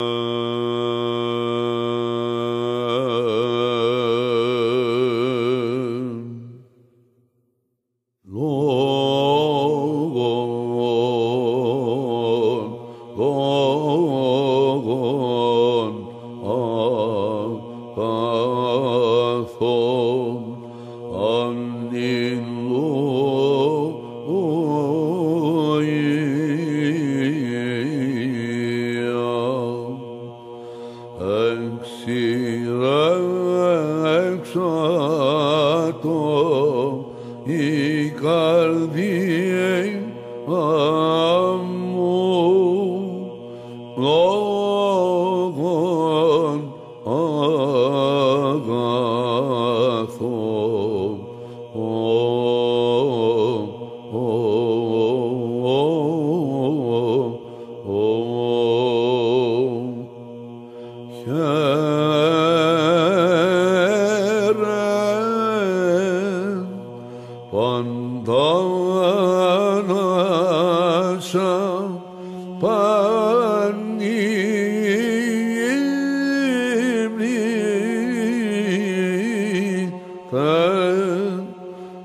Uh...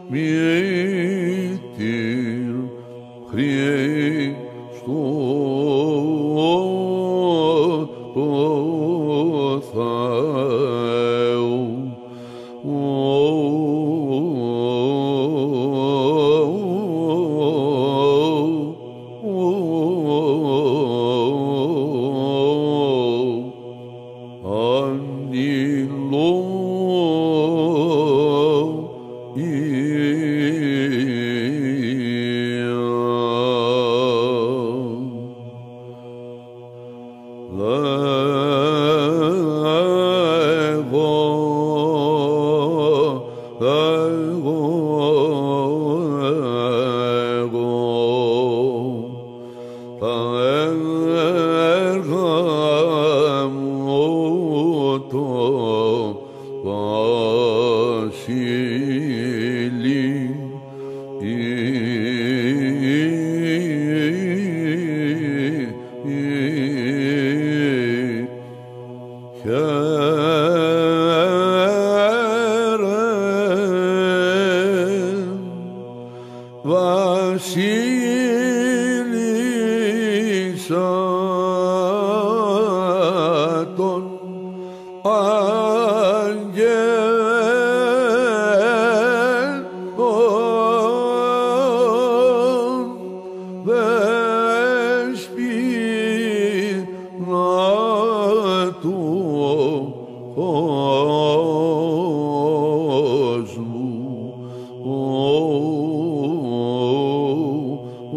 Mir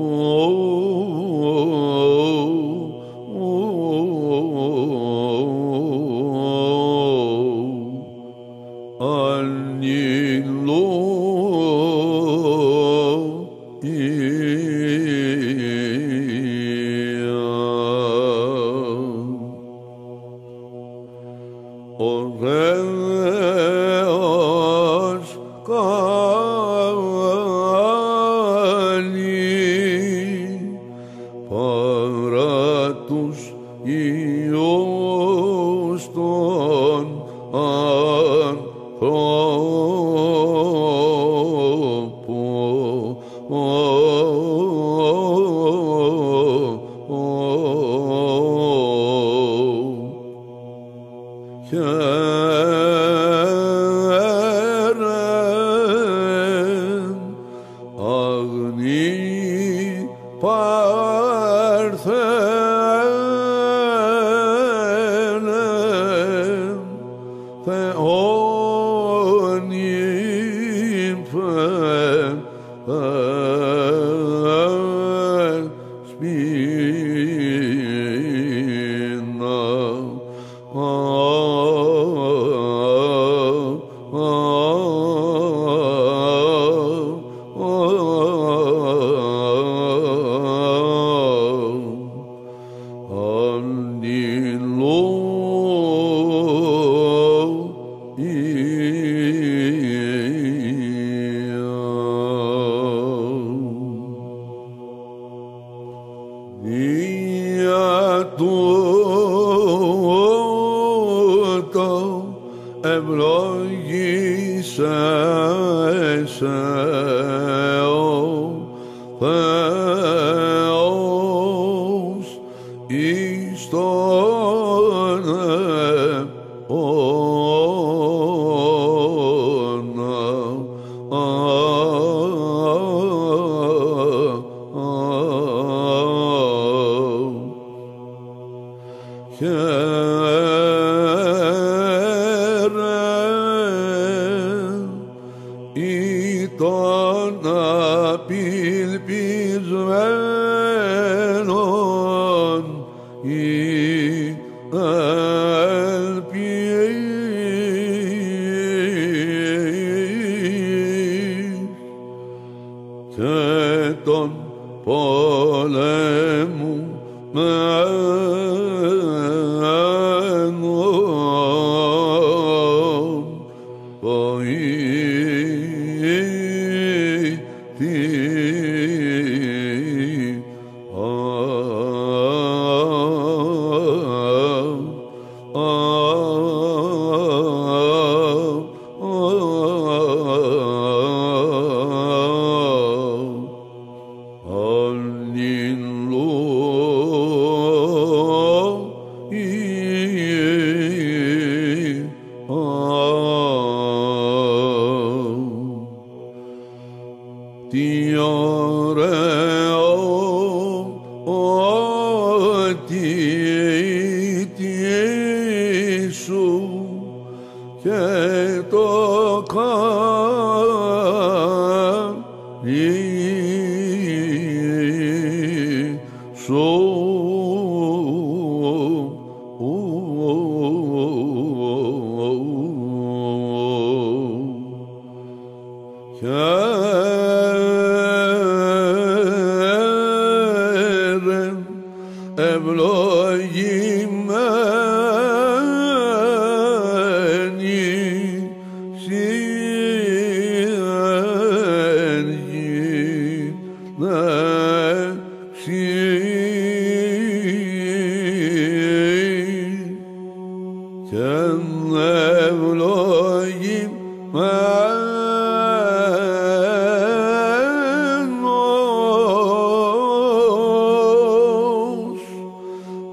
Oh. Oh. επιθέτων πολέμου με και το κάνω.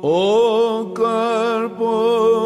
Oh, en yin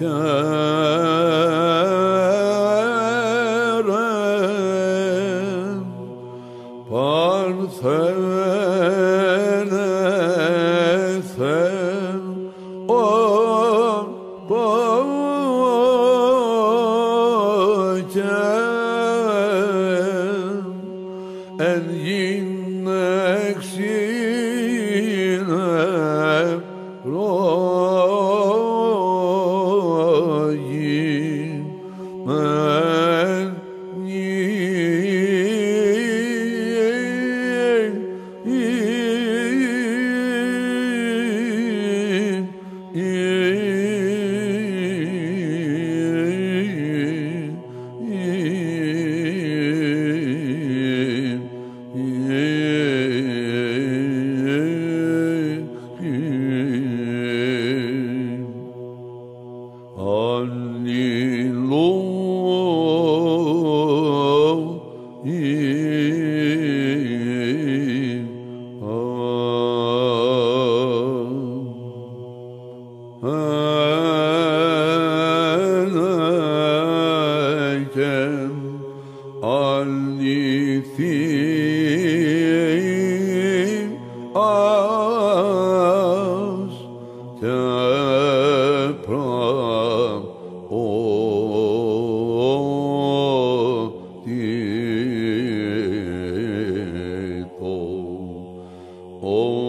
exil fim az toprağım o o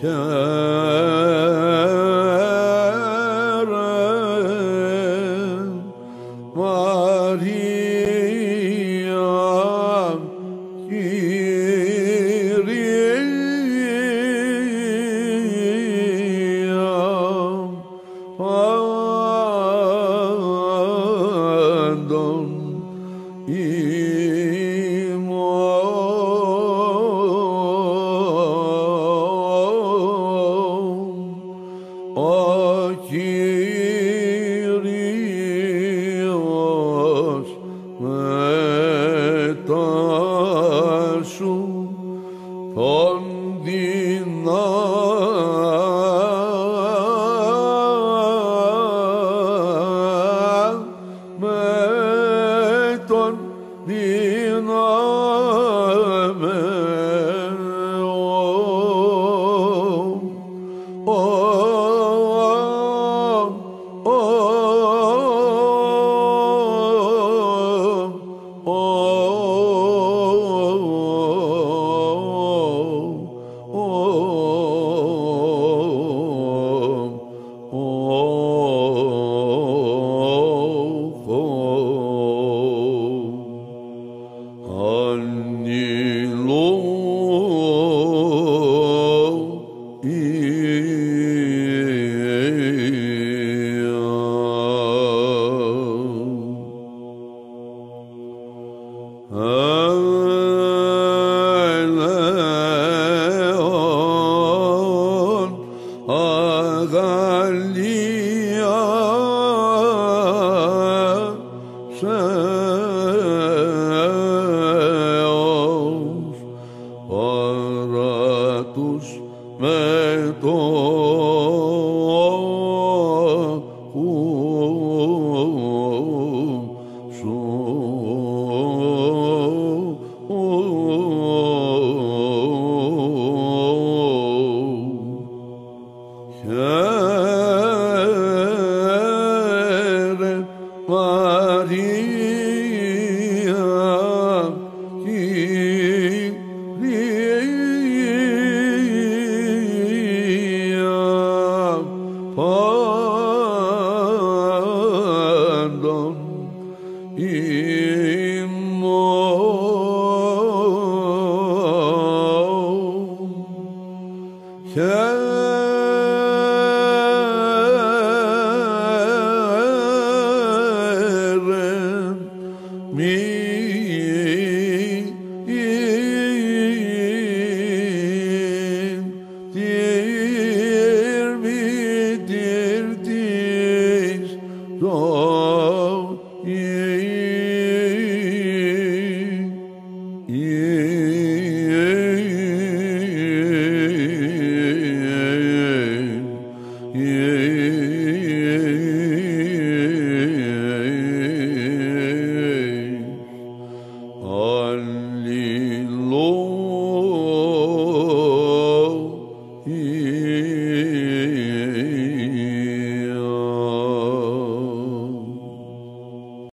Yeah. Bina me